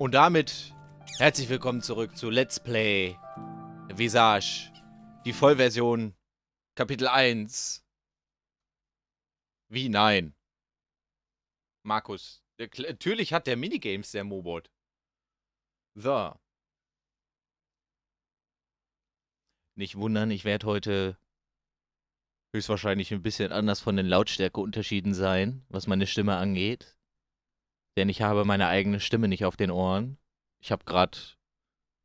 Und damit herzlich willkommen zurück zu Let's Play Visage. Die Vollversion Kapitel 1. Wie nein? Markus. Natürlich hat der Minigames, der Mobot. So. Nicht wundern, ich werde heute höchstwahrscheinlich ein bisschen anders von den Lautstärkeunterschieden sein, was meine Stimme angeht. Denn ich habe meine eigene Stimme nicht auf den Ohren. Ich habe gerade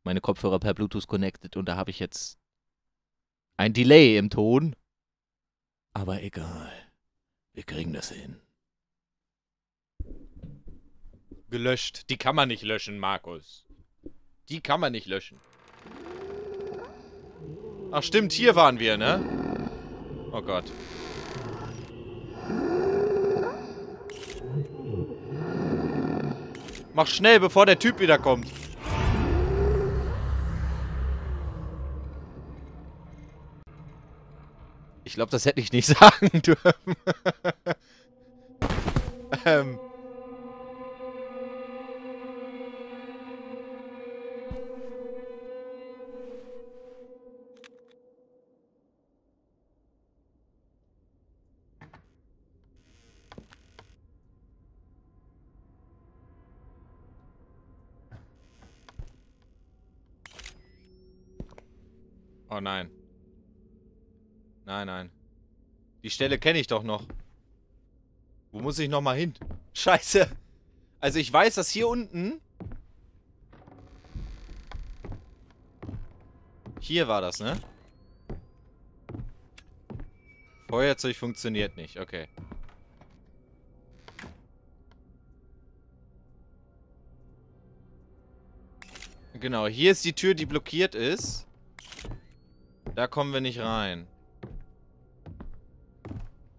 meine Kopfhörer per Bluetooth connected und da habe ich jetzt ein Delay im Ton. Aber egal. Wir kriegen das hin. Gelöscht. Die kann man nicht löschen, Markus. Die kann man nicht löschen. Ach stimmt, hier waren wir, ne? Oh Gott. Mach schnell, bevor der Typ wiederkommt. Ich glaube, das hätte ich nicht sagen dürfen. ähm. Die Stelle kenne ich doch noch. Wo muss ich nochmal hin? Scheiße. Also ich weiß, dass hier unten... Hier war das, ne? Feuerzeug funktioniert nicht. Okay. Genau, hier ist die Tür, die blockiert ist. Da kommen wir nicht rein.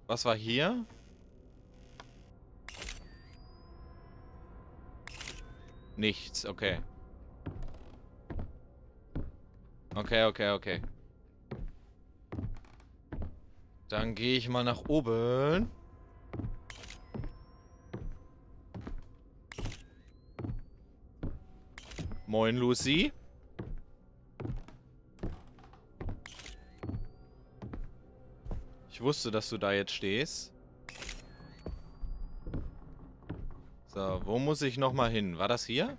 Was war hier? Nichts, okay. Okay, okay, okay. Dann gehe ich mal nach oben. Moin, Lucy. Wusste, dass du da jetzt stehst. So, wo muss ich nochmal hin? War das hier?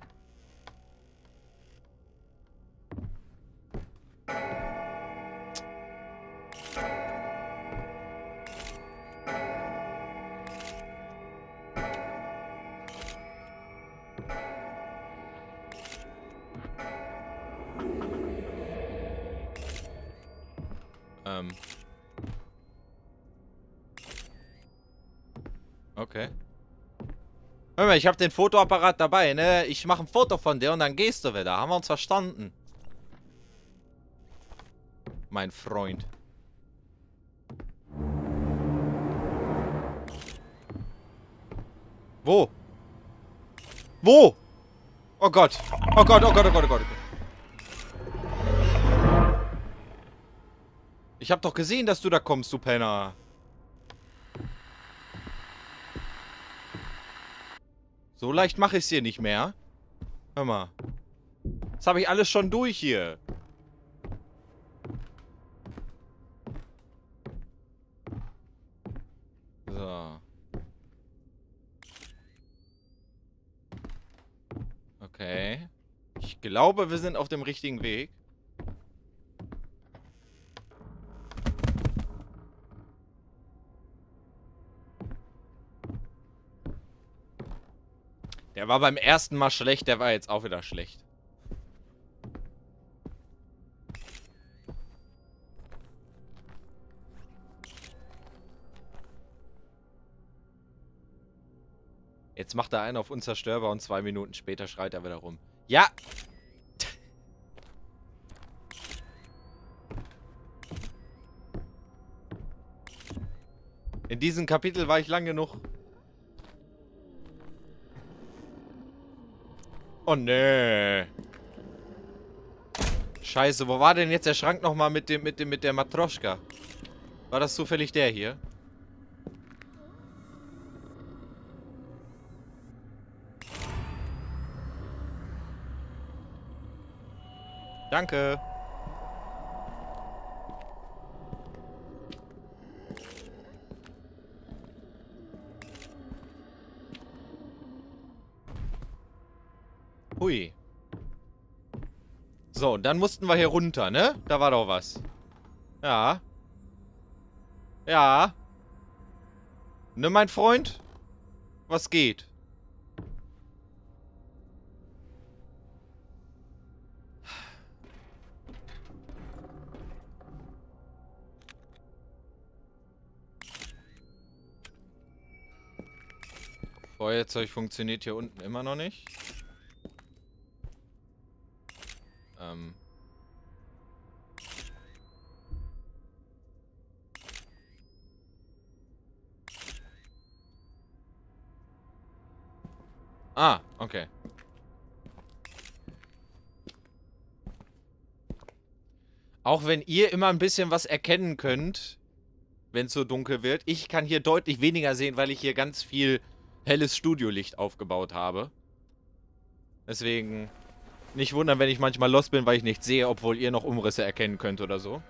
Ich habe den Fotoapparat dabei, ne? Ich mache ein Foto von dir und dann gehst du wieder. Haben wir uns verstanden? Mein Freund. Wo? Wo? Oh Gott. Oh Gott, oh Gott, oh Gott, oh Gott. Ich hab doch gesehen, dass du da kommst, du Penner. So leicht mache ich es hier nicht mehr. Hör mal. Das habe ich alles schon durch hier. So. Okay. Ich glaube, wir sind auf dem richtigen Weg. Der war beim ersten Mal schlecht, der war jetzt auch wieder schlecht. Jetzt macht er einen auf unzerstörbar und zwei Minuten später schreit er wieder rum. Ja! In diesem Kapitel war ich lang genug. Oh, nee. Scheiße, wo war denn jetzt der Schrank nochmal mit dem, mit dem, mit der Matroschka? War das zufällig der hier? Danke. So, und dann mussten wir hier runter, ne? Da war doch was. Ja. Ja. Ne, mein Freund? Was geht? Feuerzeug funktioniert hier unten immer noch nicht. Ähm. Ah, okay. Auch wenn ihr immer ein bisschen was erkennen könnt, wenn es so dunkel wird. Ich kann hier deutlich weniger sehen, weil ich hier ganz viel helles Studiolicht aufgebaut habe. Deswegen nicht wundern, wenn ich manchmal lost bin, weil ich nichts sehe, obwohl ihr noch Umrisse erkennen könnt oder so.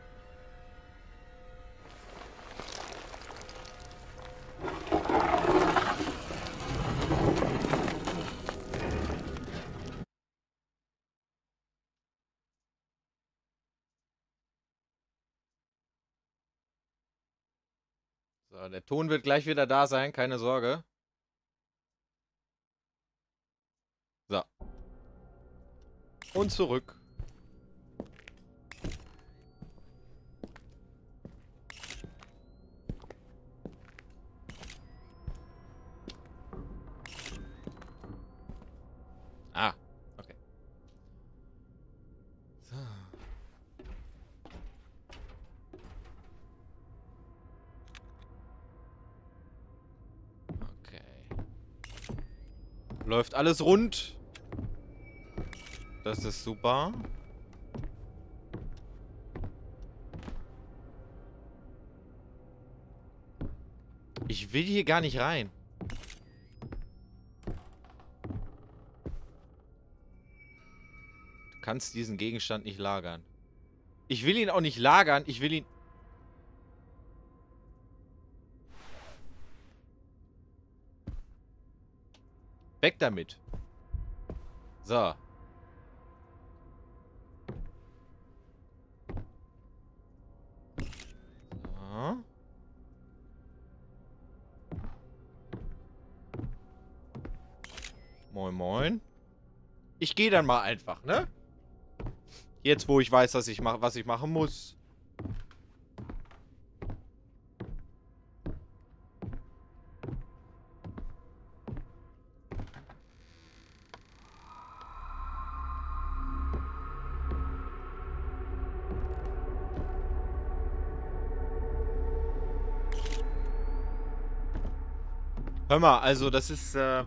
So, der Ton wird gleich wieder da sein, keine Sorge. So. Und zurück. Ah, okay. So. Okay. Läuft alles rund. Das ist super. Ich will hier gar nicht rein. Du kannst diesen Gegenstand nicht lagern. Ich will ihn auch nicht lagern. Ich will ihn... Weg damit. So. Ich gehe dann mal einfach, ne? Jetzt, wo ich weiß, dass ich mach, was ich machen muss. Hör mal, also das ist, äh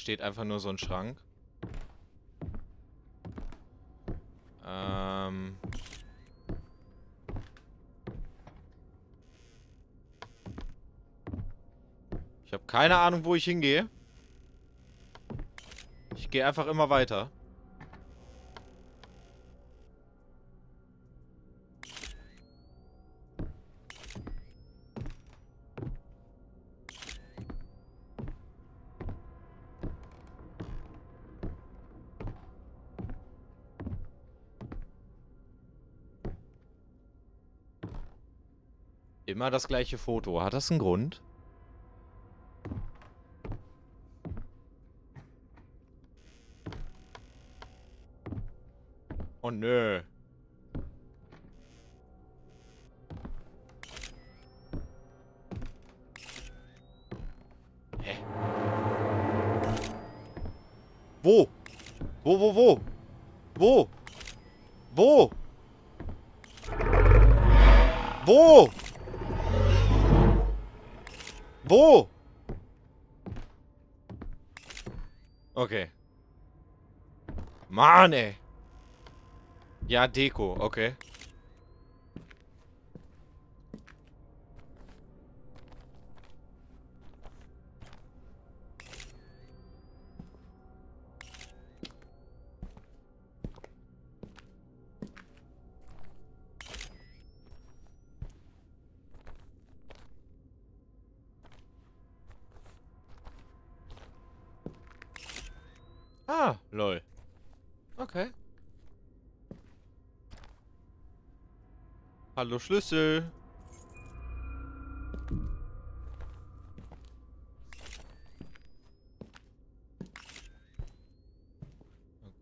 steht einfach nur so ein Schrank. Ähm... Ich habe keine Ahnung, wo ich hingehe. Ich gehe einfach immer weiter. Immer das gleiche Foto. Hat das einen Grund? Oh nö. Hä? Wo? Wo, wo, wo? Wo? Wo? Wo? Wo? Okay. Mann, ey. Ja, Deko, okay. Hallo Schlüssel.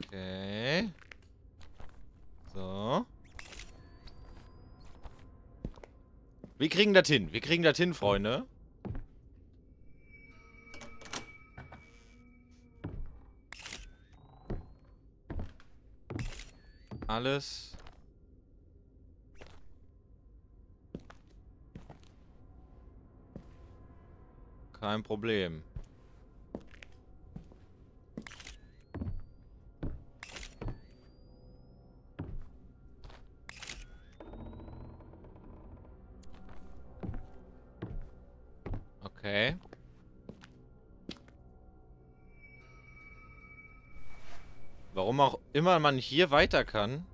Okay. So. Wir kriegen das hin. Wir kriegen das hin, Freunde. Alles. Kein Problem. Okay. Warum auch immer man hier weiter kann.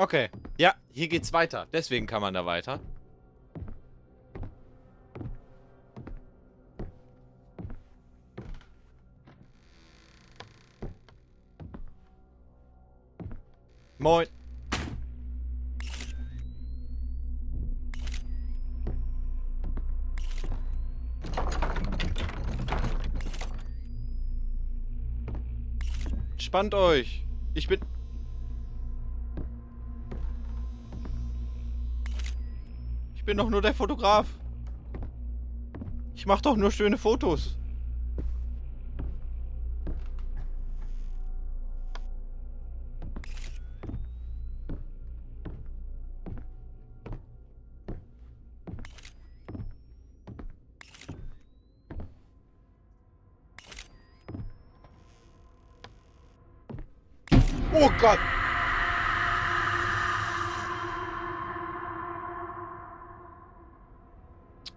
Okay. Ja, hier geht's weiter. Deswegen kann man da weiter. Moin. Spannt euch. Ich bin... bin doch nur der Fotograf. Ich mach doch nur schöne Fotos. Oh Gott!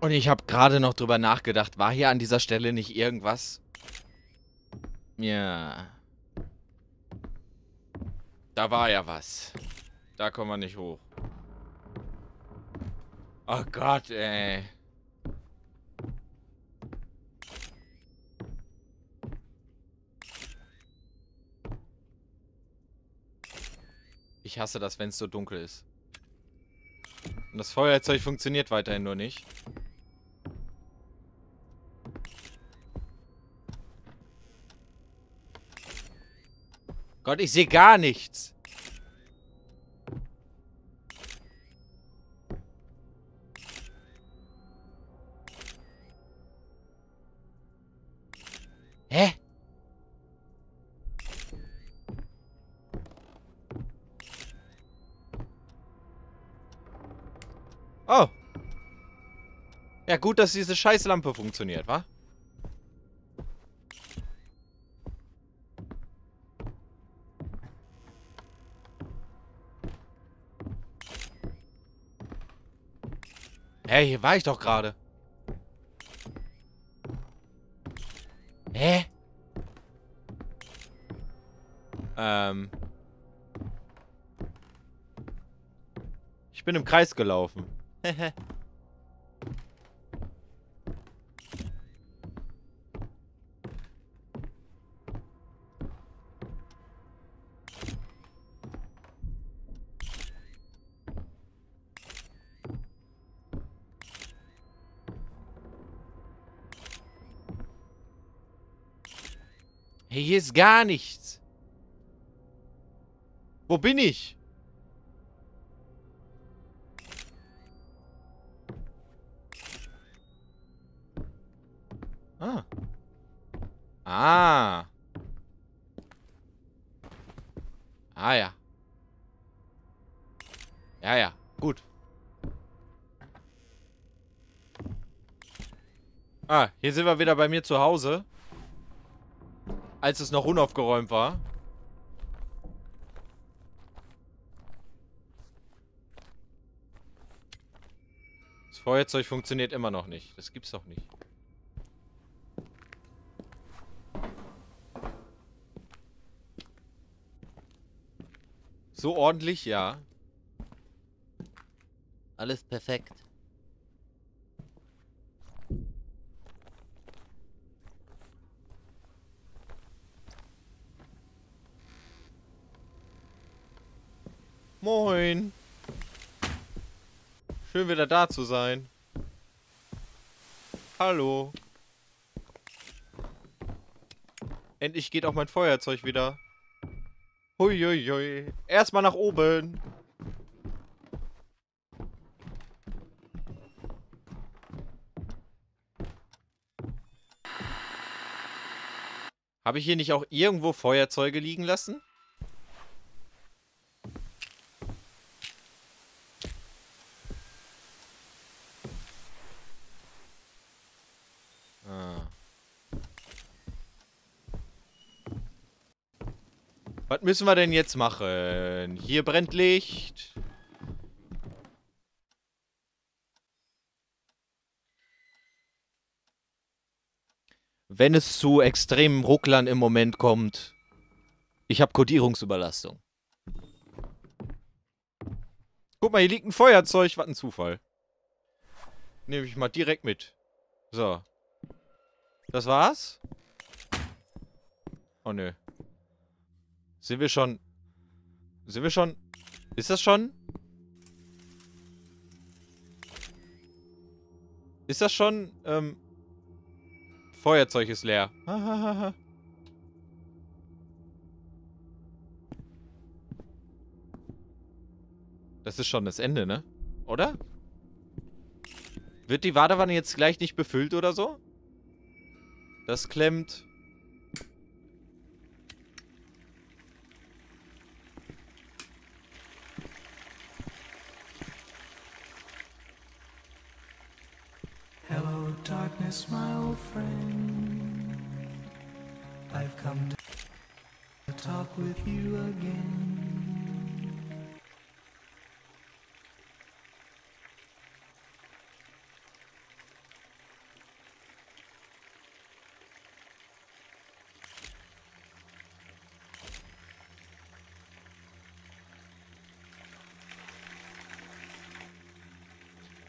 Und ich habe gerade noch drüber nachgedacht, war hier an dieser Stelle nicht irgendwas? Ja. Da war ja was. Da kommen wir nicht hoch. Oh Gott, ey. Ich hasse das, wenn es so dunkel ist. Und das Feuerzeug funktioniert weiterhin nur nicht. Gott, ich sehe gar nichts. Hä? Oh. Ja, gut, dass diese Scheißlampe funktioniert, wa? Hey, hier war ich doch gerade. Hä? Ähm. Ich bin im Kreis gelaufen. Hey, hier ist gar nichts. Wo bin ich? Ah. Ah. Ah ja. Ja, ja. Gut. Ah, hier sind wir wieder bei mir zu Hause. Als es noch unaufgeräumt war. Das Feuerzeug funktioniert immer noch nicht. Das gibt's doch nicht. So ordentlich, ja. Alles perfekt. Moin. Schön wieder da zu sein. Hallo. Endlich geht auch mein Feuerzeug wieder. Huiuiui. Erstmal nach oben. Habe ich hier nicht auch irgendwo Feuerzeuge liegen lassen? Was müssen wir denn jetzt machen? Hier brennt Licht. Wenn es zu extremen Rucklern im Moment kommt. Ich habe Kodierungsüberlastung. Guck mal, hier liegt ein Feuerzeug. Was ein Zufall. Nehme ich mal direkt mit. So. Das war's? Oh, nö. Sind wir schon... Sind wir schon... Ist das schon... Ist das schon, ähm... Feuerzeug ist leer. Das ist schon das Ende, ne? Oder? Wird die Badewanne jetzt gleich nicht befüllt oder so? Das klemmt. Darkness, my old friend. I've come to talk with you again.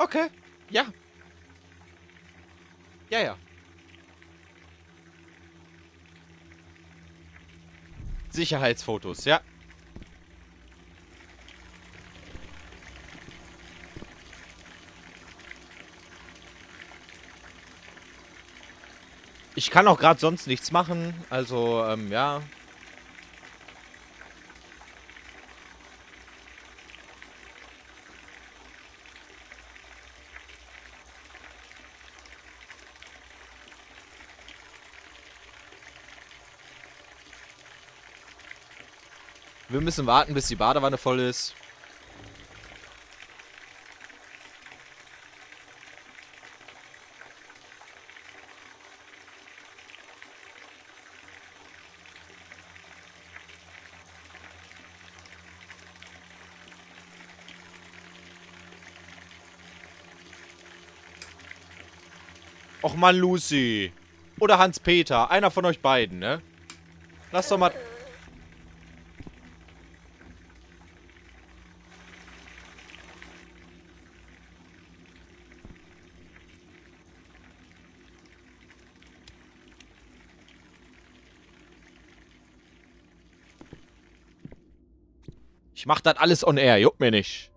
Okay. Ja. Ja, ja. Sicherheitsfotos, ja. Ich kann auch gerade sonst nichts machen, also, ähm, ja. Wir müssen warten, bis die Badewanne voll ist. Och man, Lucy. Oder Hans-Peter. Einer von euch beiden, ne? Lass doch mal... Ich mach das alles on air, juckt mir nicht.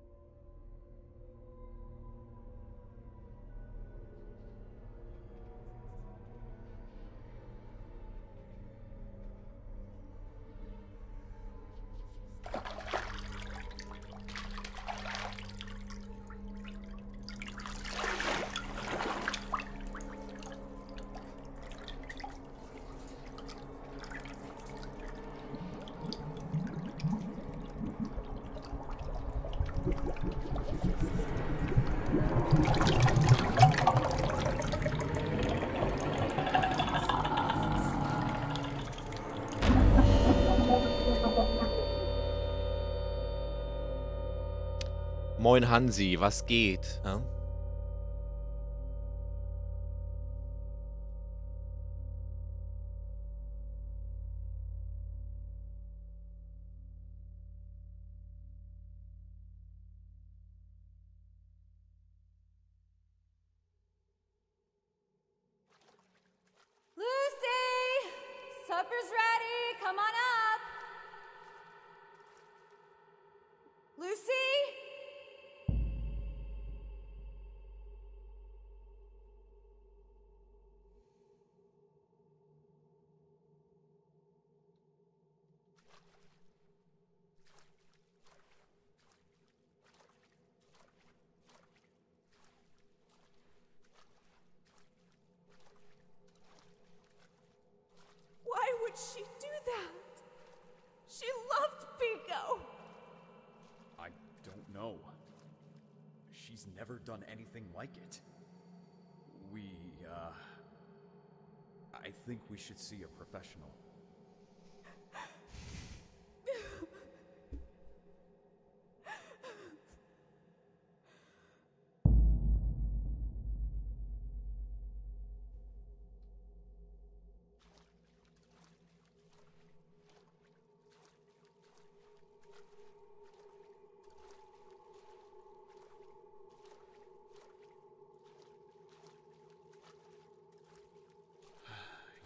Moin Hansi, was geht? Ja? Supper's ready. Come on up. Don't. She's never done anything like it. We, uh. I think we should see a professional.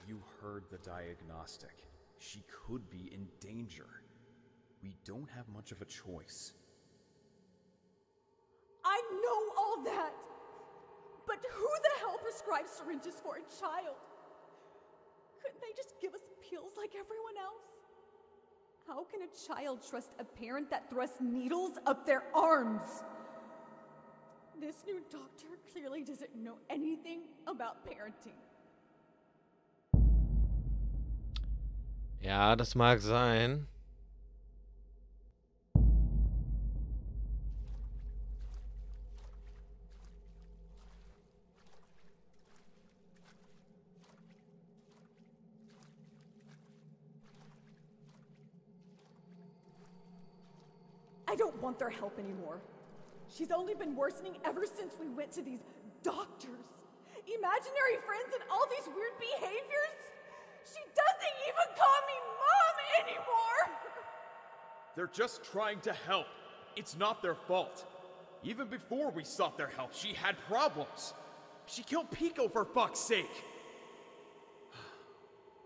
You heard the diagnostic. She could be in danger. We don't have much of a choice. I know all that. But who the hell prescribes syringes for a child? Couldn't they just give us pills like everyone else? How can a child trust a parent that thrusts needles up their arms? This new doctor clearly doesn't know anything about parenting. Ja, das mag sein. I don't want their help anymore. She's only been worsening ever since we went to these doctors. Imaginary friends and all these weird behaviors? She doesn't even call me mom anymore! They're just trying to help. It's not their fault. Even before we sought their help, she had problems. She killed Pico for fuck's sake.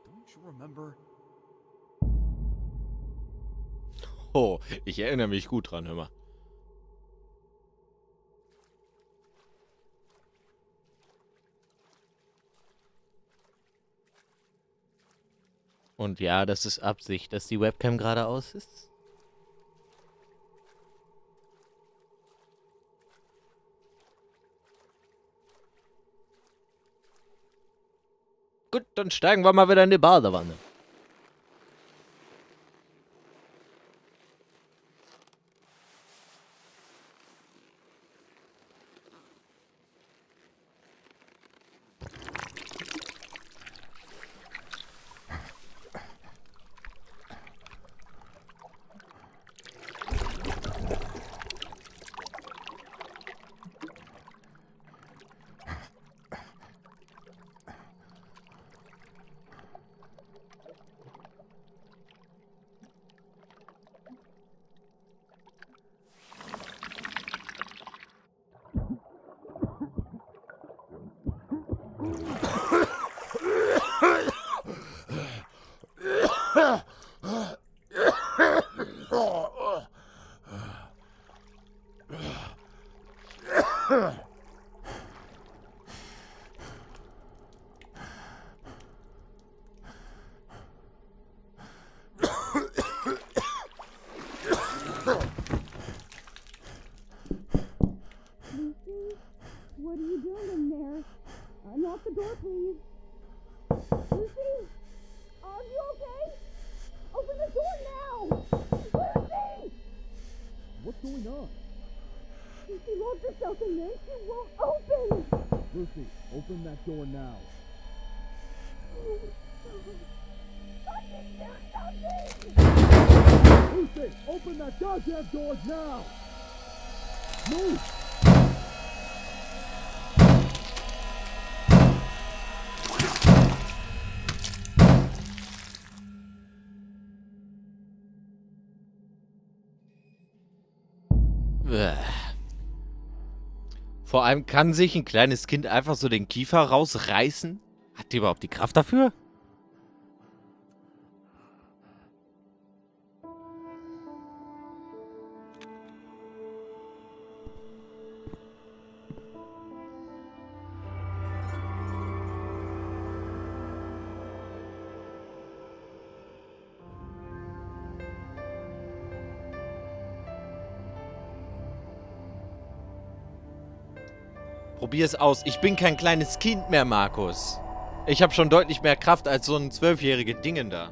Don't you remember? Oh, ich erinnere mich gut dran, hör mal. Und ja, das ist Absicht, dass die Webcam geradeaus ist. Gut, dann steigen wir mal wieder in die Badewanne. Unlock the door, please. Lucy? Are you okay? Open the door now! Lucy! What's going on? She locked herself in there. She won't open. Lucy, open that door now. Lucy, open that goddamn door now! Move! Vor allem kann sich ein kleines Kind einfach so den Kiefer rausreißen? Hat die überhaupt die Kraft dafür? Probier es aus. Ich bin kein kleines Kind mehr, Markus. Ich habe schon deutlich mehr Kraft als so ein zwölfjährige Dingen da.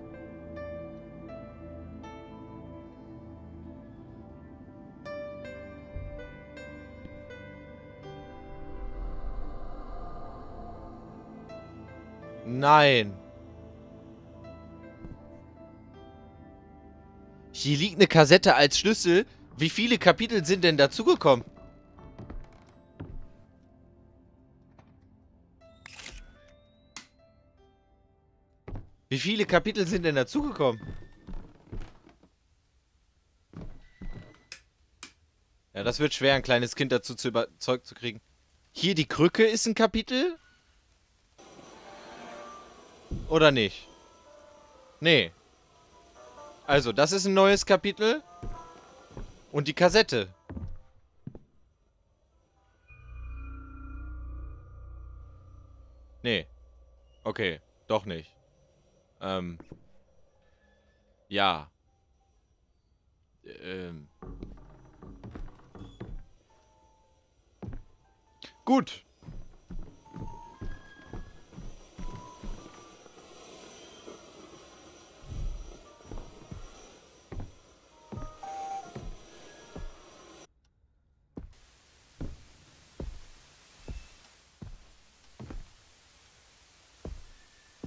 Nein. Hier liegt eine Kassette als Schlüssel. Wie viele Kapitel sind denn dazugekommen? Wie viele Kapitel sind denn dazugekommen? Ja, das wird schwer, ein kleines Kind dazu zu überzeugt zu kriegen. Hier die Krücke ist ein Kapitel? Oder nicht? Nee. Also, das ist ein neues Kapitel. Und die Kassette. Nee. Okay, doch nicht. Ähm. Ja. Ähm. Gut.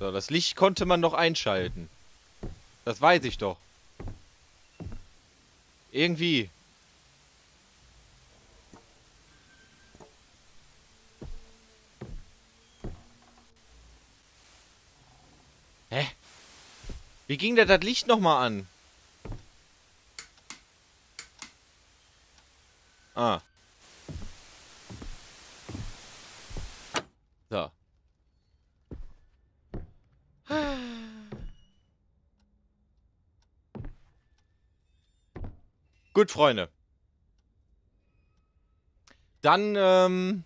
So, das Licht konnte man noch einschalten. Das weiß ich doch. Irgendwie. Hä? Wie ging denn das Licht nochmal an? Ah. So. Gut, Freunde. Dann, ähm...